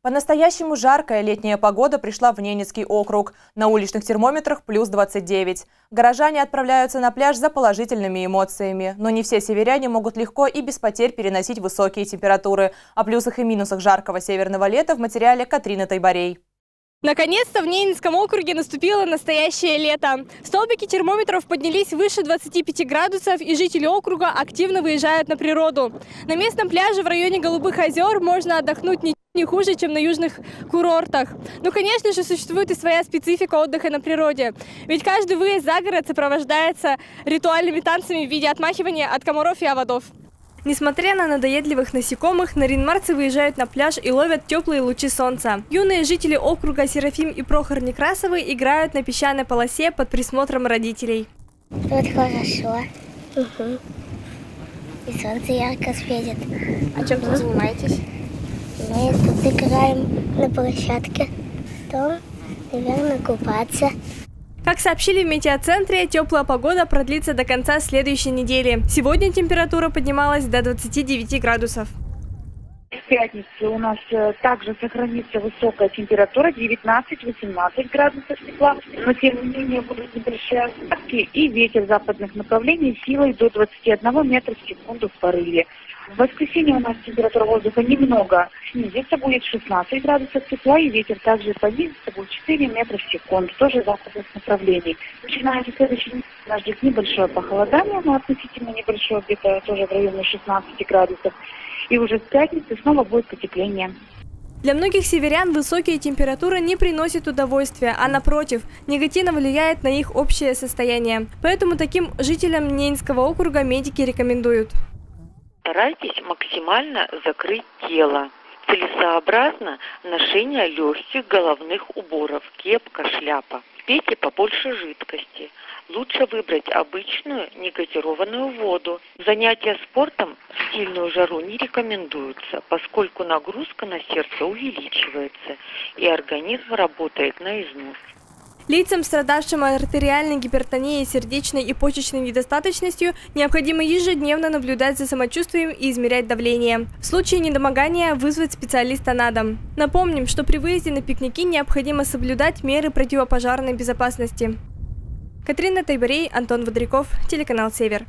По-настоящему жаркая летняя погода пришла в Ненецкий округ. На уличных термометрах плюс 29. Горожане отправляются на пляж за положительными эмоциями. Но не все северяне могут легко и без потерь переносить высокие температуры. О плюсах и минусах жаркого северного лета в материале Катрины Тайбарей. Наконец-то в Ненецком округе наступило настоящее лето. Столбики термометров поднялись выше 25 градусов, и жители округа активно выезжают на природу. На местном пляже в районе Голубых озер можно отдохнуть не не хуже, чем на южных курортах. Ну, конечно же, существует и своя специфика отдыха на природе. Ведь каждый выезд за город сопровождается ритуальными танцами в виде отмахивания от комаров и оводов. Несмотря на надоедливых насекомых, наринмарцы выезжают на пляж и ловят теплые лучи солнца. Юные жители округа Серафим и Прохор Некрасовы играют на песчаной полосе под присмотром родителей. Тут хорошо. Угу. И солнце ярко светит. А чем тут занимаетесь? Мы тут играем на площадке. Потом, наверное, купаться. Как сообщили в метеоцентре, теплая погода продлится до конца следующей недели. Сегодня температура поднималась до 29 градусов. В пятницу у нас э, также сохранится высокая температура 19-18 градусов тепла, но тем не менее будут небольшие осадки и ветер западных направлений силой до 21 метра в секунду в порыве. В воскресенье у нас температура воздуха немного снизится, будет 16 градусов тепла, и ветер также понизится, будет 4 метра в секунду, тоже западных направлений. Начиная с следующей недели нас ждет небольшое похолодание, но относительно небольшое, где-то тоже в районе 16 градусов. И уже с пятницы снова будет потепление. Для многих северян высокие температуры не приносят удовольствия, а напротив, негативно влияет на их общее состояние. Поэтому таким жителям Ненецкого округа медики рекомендуют старайтесь максимально закрыть тело. Целесообразно ношение легких головных уборов, кепка, шляпа. Пейте побольше жидкости. Лучше выбрать обычную негазированную воду. Занятия спортом в сильную жару не рекомендуются, поскольку нагрузка на сердце увеличивается и организм работает на износ. Лицам, страдавшим артериальной гипертонией, сердечной и почечной недостаточностью, необходимо ежедневно наблюдать за самочувствием и измерять давление. В случае недомогания вызвать специалиста на дом. Напомним, что при выезде на пикники необходимо соблюдать меры противопожарной безопасности. Катрина Тайбарей, Антон Водряков, телеканал «Север».